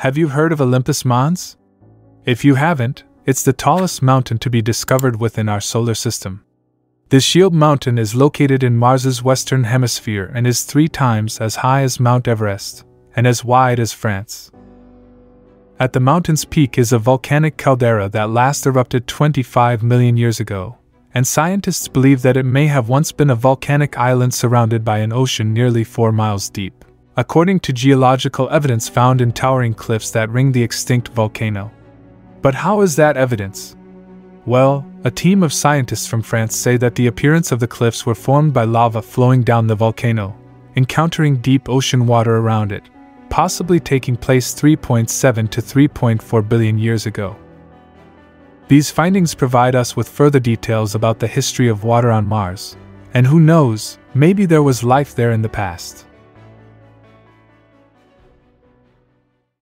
Have you heard of Olympus Mons? If you haven't, it's the tallest mountain to be discovered within our solar system. This shield mountain is located in Mars's western hemisphere and is three times as high as Mount Everest and as wide as France. At the mountain's peak is a volcanic caldera that last erupted 25 million years ago, and scientists believe that it may have once been a volcanic island surrounded by an ocean nearly 4 miles deep, according to geological evidence found in towering cliffs that ring the extinct volcano. But how is that evidence? Well, a team of scientists from France say that the appearance of the cliffs were formed by lava flowing down the volcano, encountering deep ocean water around it, possibly taking place 3.7 to 3.4 billion years ago. These findings provide us with further details about the history of water on Mars, and who knows, maybe there was life there in the past.